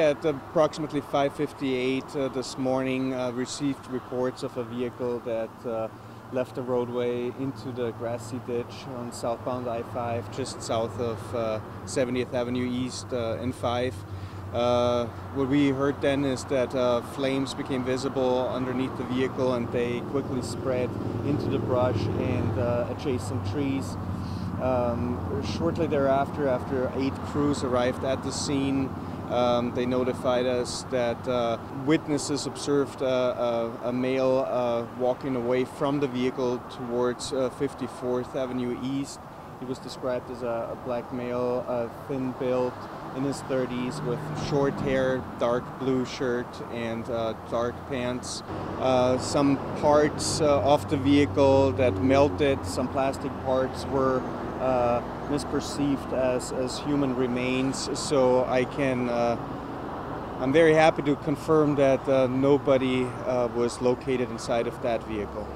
At approximately 5:58 uh, this morning, uh, received reports of a vehicle that uh, left the roadway into the grassy ditch on southbound I-5, just south of uh, 70th Avenue East uh, and 5. Uh, what we heard then is that uh, flames became visible underneath the vehicle and they quickly spread into the brush and uh, adjacent trees. Um, shortly thereafter, after eight crews arrived at the scene, um, they notified us that uh, witnesses observed uh, a, a, male uh, walking away from the vehicle towards 54th Avenue East. He was described as a, a black male, uh, thin built, in his 30s, with short hair, dark blue shirt, and uh, dark pants. Uh, some parts of the vehicle that melted, some plastic parts were uh, misperceived as, as human remains. So I can, uh, I'm very happy to confirm that uh, nobody uh, was located inside of that vehicle.